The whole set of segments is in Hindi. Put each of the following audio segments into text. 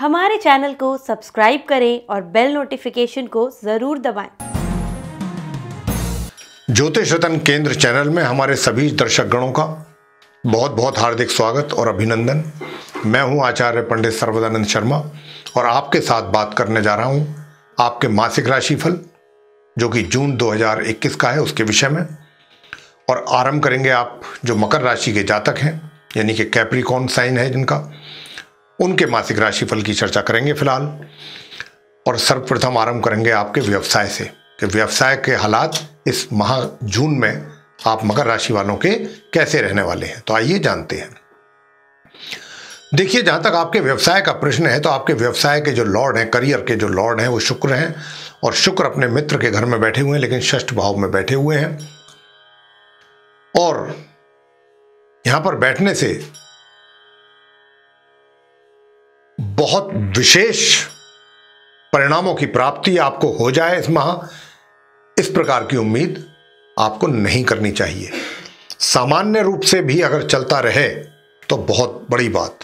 हमारे चैनल को सब्सक्राइब करें और बेल नोटिफिकेशन को ज़रूर दबाएँ। ज्योतिष रतन केंद्र चैनल में हमारे सभी दर्शक गणों का बहुत बहुत हार्दिक स्वागत और अभिनंदन। मैं हूँ आचार्य पंडित सर्वदानंद शर्मा और आपके साथ बात करने जा रहा हूँ आपके मासिक राशिफल, जो कि जून 2021 का है उसके विषय में। और आरंभ करेंगे आप जो मकर राशि के जातक हैं, यानी कि कैप्रिकॉन साइन है जिनका। उनके मासिक राशिफल की चर्चा करेंगे फ़िलहाल। और सर्वप्रथम आरंभ करेंगे आपके व्यवसाय से, कि व्यवसाय के हालात इस माह जून में आप मकर राशि वालों के कैसे रहने वाले हैं तो आइए जानते हैं। देखिए, जहाँ तक आपके व्यवसाय का प्रश्न है तो आपके व्यवसाय के जो लॉर्ड हैं, करियर के जो लॉर्ड हैं, वो शुक्र हैं। और शुक्र अपने मित्र के घर में बैठे हुए हैं, लेकिन षष्ठ भाव में बैठे हुए हैं। और यहाँ पर बैठने से बहुत विशेष परिणामों की प्राप्ति आपको हो जाए इस माह, इस प्रकार की उम्मीद आपको नहीं करनी चाहिए। सामान्य रूप से भी अगर चलता रहे तो बहुत बड़ी बात।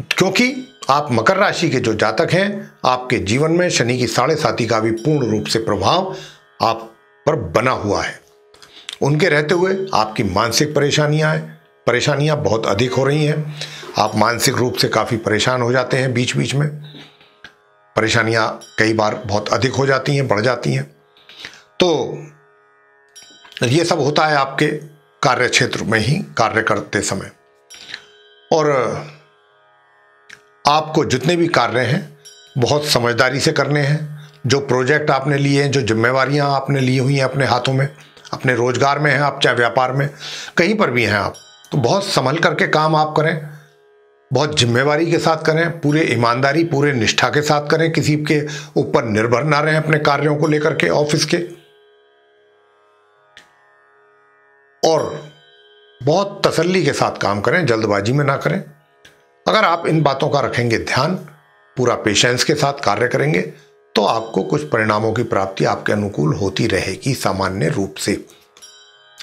क्योंकि आप मकर राशि के जो जातक हैं, आपके जीवन में शनि की साढ़े साथी का भी पूर्ण रूप से प्रभाव आप पर बना हुआ है। उनके रहते हुए आपकी मानसिक परेशानियाँ परेशानियाँ बहुत अधिक हो रही हैं। आप मानसिक रूप से काफ़ी परेशान हो जाते हैं बीच बीच में। परेशानियाँ कई बार बहुत अधिक हो जाती हैं, बढ़ जाती हैं। तो ये सब होता है आपके कार्य क्षेत्र में ही, कार्य करते समय। और आपको जितने भी कार्य हैं, बहुत समझदारी से करने हैं। जो प्रोजेक्ट आपने लिए हैं, जो जिम्मेवारियाँ आपने ली हुई हैं अपने हाथों में, अपने रोज़गार में हैं आप, चाहे व्यापार में, कहीं पर भी हैं आप तो बहुत संभल करके काम आप करें। बहुत जिम्मेवारी के साथ करें, पूरे ईमानदारी, पूरे निष्ठा के साथ करें, किसी के ऊपर निर्भर ना रहें अपने कार्यों को लेकर के ऑफ़िस के। और बहुत तसल्ली के साथ काम करें, जल्दबाजी में ना करें। अगर आप इन बातों का रखेंगे ध्यान, पूरा पेशेंस के साथ कार्य करेंगे तो आपको कुछ परिणामों की प्राप्ति आपके अनुकूल होती रहेगी सामान्य रूप से।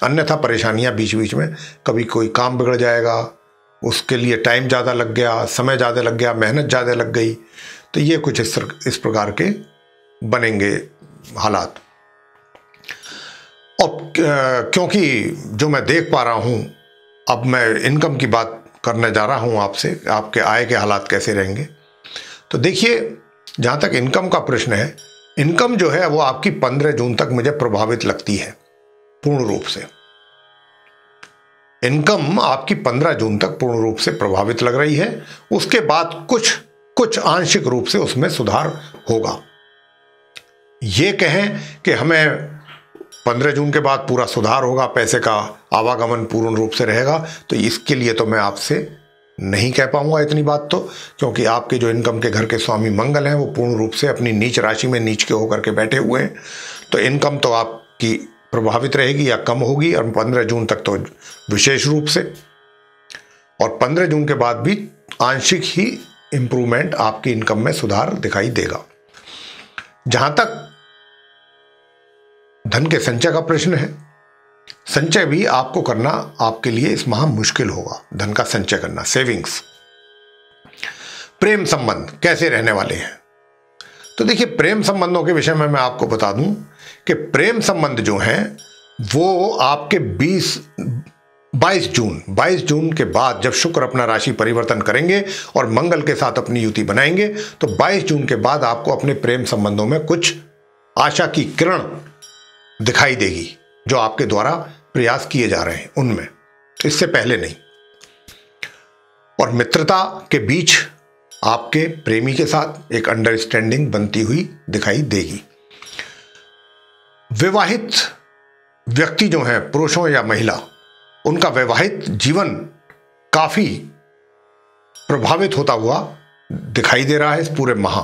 अन्यथा परेशानियाँ बीच बीच में कभी कोई काम बिगड़ जाएगा उसके लिए टाइम ज़्यादा लग गया, समय ज़्यादा लग गया, मेहनत ज़्यादा लग गई तो ये कुछ इस इस प्रकार के बनेंगे हालात। और क्योंकि जो मैं देख पा रहा हूँ, अब मैं इनकम की बात करने जा रहा हूँ आपसे, आपके आय के हालात कैसे रहेंगे। तो देखिए, जहाँ तक इनकम का प्रश्न है इनकम जो है वो आपकी पंद्रह जून तक मुझे प्रभावित लगती है, पूर्ण रूप से। इनकम आपकी पंद्रह जून तक पूर्ण रूप से प्रभावित लग रही है। उसके बाद कुछ कुछ आंशिक रूप से उसमें सुधार होगा। ये कहें कि हमें पंद्रह जून के बाद पूरा सुधार होगा, पैसे का आवागमन पूर्ण रूप से रहेगा तो इसके लिए तो मैं आपसे नहीं कह पाऊँगा इतनी बात तो क्योंकि आपके जो इनकम के घर के स्वामी मंगल हैं, वो पूर्ण रूप से अपनी नीच राशि में नीच के होकर के बैठे हुए हैं। तो इनकम तो आपकी प्रभावित रहेगी या कम होगी और पंद्रह जून तक तो विशेष रूप से। और पंद्रह जून के बाद भी आंशिक ही इंप्रूवमेंट आपकी इनकम में सुधार दिखाई देगा। जहाँ तक धन के संचय का प्रश्न है, संचय भी आपको करना आपके लिए इस माह मुश्किल होगा, धन का संचय करना सेविंग्स प्रेम संबंध कैसे रहने वाले हैं? तो देखिए, प्रेम संबंधों के विषय में मैं आपको बता दूँ कि प्रेम संबंध जो हैं, वो आपके 20 22 जून 22 जून के बाद जब शुक्र अपना राशि परिवर्तन करेंगे और मंगल के साथ अपनी युति बनाएँगे तो 22 जून के बाद आपको अपने प्रेम संबंधों में कुछ आशा की किरण दिखाई देगी, जो आपके द्वारा प्रयास किए जा रहे हैं उनमें। इससे पहले नहीं। और मित्रता के बीच आपके प्रेमी के साथ एक अंडरस्टैंडिंग बनती हुई दिखाई देगी। विवाहित व्यक्ति जो है, पुरुषों या महिला, उनका वैवाहिक जीवन काफ़ी प्रभावित होता हुआ दिखाई दे रहा है इस पूरे महा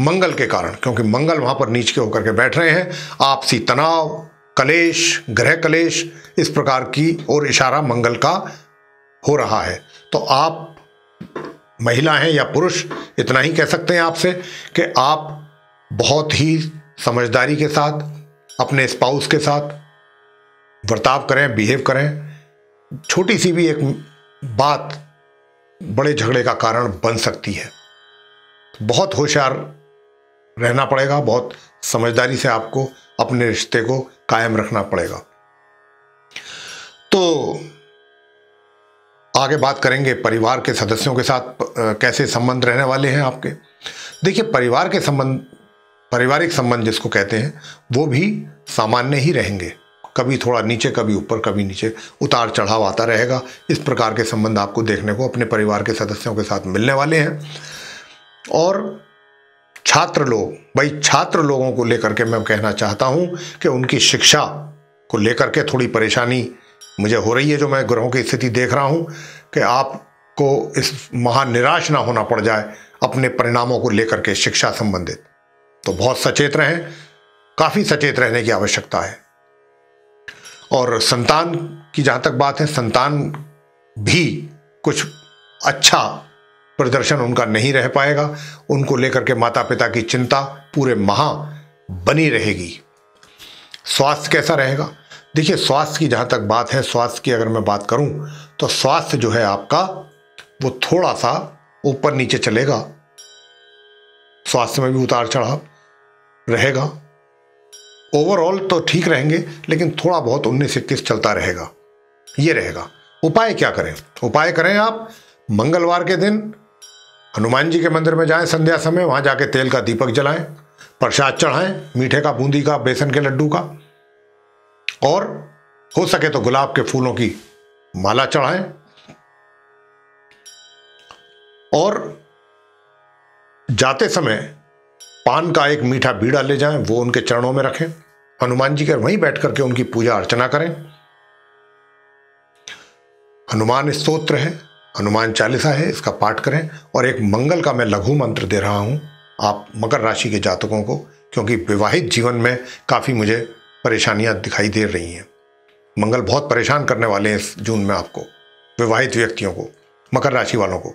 मंगल के कारण, क्योंकि मंगल वहाँ पर नीच के होकर के बैठ रहे हैं। आपसी तनाव, कलेश, ग्रह कलेश, इस प्रकार की और इशारा मंगल का हो रहा है। तो आप महिला हैं या पुरुष, इतना ही कह सकते हैं आपसे कि आप बहुत ही समझदारी के साथ, अपने स्पाउस के साथ बर्ताव करें बिहेव करें। छोटी सी भी एक बात बड़े झगड़े का कारण बन सकती है। बहुत होशियार रहना पड़ेगा, बहुत समझदारी से आपको, अपने रिश्ते को कायम रखना पड़ेगा। तो आगे बात करेंगे परिवार के सदस्यों के साथ कैसे संबंध रहने वाले हैं आपके। देखिए, परिवार के संबंध पारिवारिक संबंध जिसको कहते हैं, वो भी सामान्य ही रहेंगे। कभी थोड़ा नीचे, कभी ऊपर, कभी नीचे। उतार चढ़ाव आता रहेगा। इस प्रकार के संबंध आपको देखने को अपने परिवार के सदस्यों के साथ मिलने वाले हैं। और छात्र लोग, भाई छात्र लोगों को लेकर के मैं कहना चाहता हूँ कि उनकी शिक्षा को लेकर के थोड़ी परेशानी मुझे हो रही है, जो मैं ग्रहों की स्थिति देख रहा हूँ, कि आपको इस महानिराश ना होना पड़ जाए अपने परिणामों को लेकर के शिक्षा संबंधित। तो बहुत सचेत रहें, काफ़ी सचेत रहने की आवश्यकता है। और संतान की जहाँ तक बात है, संतान भी कुछ अच्छा प्रदर्शन उनका नहीं रह पाएगा। उनको लेकर के माता पिता की चिंता पूरे माह बनी रहेगी। स्वास्थ्य कैसा रहेगा? देखिए, स्वास्थ्य की जहाँ तक बात है, स्वास्थ्य की अगर मैं बात करूँ तो स्वास्थ्य जो है आपका, वो थोड़ा सा ऊपर नीचे चलेगा। स्वास्थ्य में भी उतार चढ़ाव रहेगा। ओवरऑल तो ठीक रहेंगे, लेकिन थोड़ा बहुत उन्नीस इक्कीस चलता रहेगा। ये रहेगा। उपाय क्या करें? उपाय करें आप, मंगलवार के दिन हनुमान जी के मंदिर में जाएँ, संध्या समय, वहाँ जाके तेल का दीपक जलाएँ, प्रसाद चढ़ाएँ, मीठे का बूंदी का, बेसन के लड्डू का, और हो सके तो गुलाब के फूलों की माला चढ़ाएँ, और जाते समय पान का एक मीठा बीड़ा ले जाएँ, वो उनके चरणों में रखें, हनुमान जी के वहीं बैठ करके उनकी पूजा अर्चना करें। हनुमान स्तोत्र है, हनुमान चालीसा है, इसका पाठ करें, और एक मंगल का मैं लघु मंत्र दे रहा हूँ, आप मकर राशि के जातकों को, क्योंकि विवाहित जीवन में काफ़ी मुझे परेशानियाँ दिखाई दे रही हैं। मंगल बहुत परेशान करने वाले हैं इस जून में आपको, विवाहित व्यक्तियों को, मकर राशि वालों को।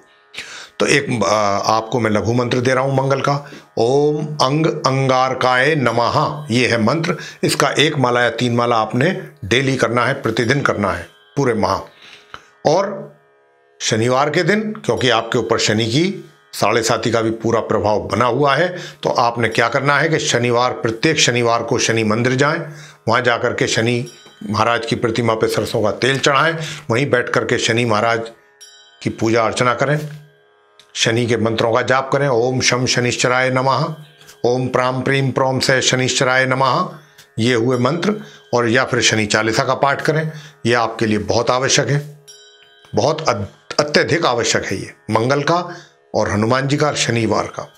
तो एक आपको मैं लघु मंत्र दे रहा हूँ मंगल का। ओम अंग अंगारकाय नमः, ये है मंत्र। इसका एक माला या तीन माला आपने डेली करना है, प्रतिदिन करना है, पूरे माह। और शनिवार के दिन, क्योंकि आपके ऊपर शनि की साढ़े साथी का भी पूरा प्रभाव बना हुआ है तो आपने क्या करना है कि शनिवार, प्रत्येक शनिवार को शनि मंदिर जाएँ, वहाँ जाकर के शनि महाराज की प्रतिमा पे सरसों का तेल चढ़ाएँ, वहीं बैठ करके शनि महाराज की पूजा अर्चना करें। शनि के मंत्रों का जाप करें। ओम शम शनिश्चराय नमः। ओम प्राम प्रीम प्रोम से शनिश्चराय नमः। ये हुए मंत्र। और या फिर शनि चालीसा का पाठ करें। यह आपके लिए बहुत आवश्यक है। बहुत अत्यधिक आवश्यक है ये। मंगल का और हनुमान जी का शनिवार का।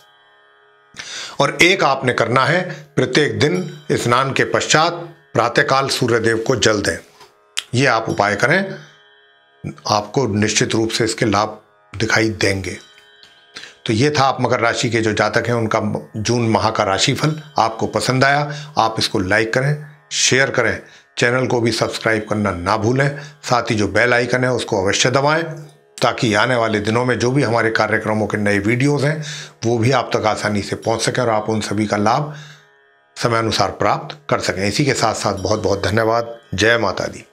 और एक आपने करना है। प्रत्येक दिन स्नान के पश्चात प्रातःकाल सूर्यदेव को जल दें। ये आप उपाय करें। आपको निश्चित रूप से इसके लाभ दिखाई देंगे। तो ये था आप मकर राशि के जो जातक हैं, उनका जून माह का राशिफल। आपको पसंद आया, आप इसको लाइक करें शेयर करें। चैनल को भी सब्सक्राइब करना ना भूलें। साथ ही जो बेल आइकन है, उसको अवश्य दबाएँ, ताकि आने वाले दिनों में जो भी हमारे कार्यक्रमों के नए वीडियोस हैं, वो भी आप तक आसानी से पहुँच सकें और आप उन सभी का लाभ समय अनुसार प्राप्त कर सकें। इसी के साथ साथ बहुत बहुत धन्यवाद। जय माता दी।